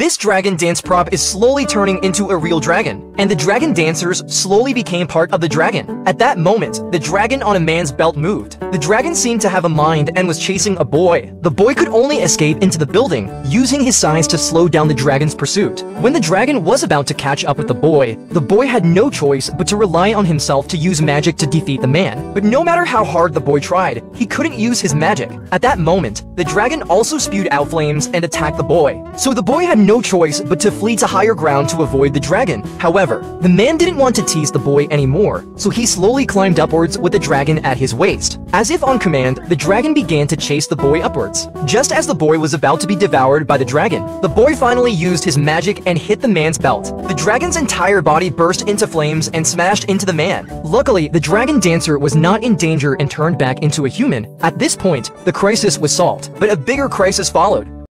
This dragon dance prop is slowly turning into a real dragon, and the dragon dancers slowly became part of the dragon. At that moment, the dragon on a man's belt moved. The dragon seemed to have a mind and was chasing a boy. The boy could only escape into the building, using his size to slow down the dragon's pursuit. When the dragon was about to catch up with the boy, the boy had no choice but to rely on himself to use magic to defeat the man. But no matter how hard the boy tried, he couldn't use his magic. At that moment, the dragon also spewed out flames and attacked the boy. So the boy had no choice but to flee to higher ground to avoid the dragon. However, the man didn't want to tease the boy anymore, so he slowly climbed upwards with the dragon at his waist. As if on command, the dragon began to chase the boy upwards. Just as the boy was about to be devoured by the dragon, the boy finally used his magic and hit the man's belt. The dragon's entire body burst into flames and smashed into the man. Luckily, the dragon dancer was not in danger and turned back into a human. At this point, the crisis was solved, but a bigger crisis followed.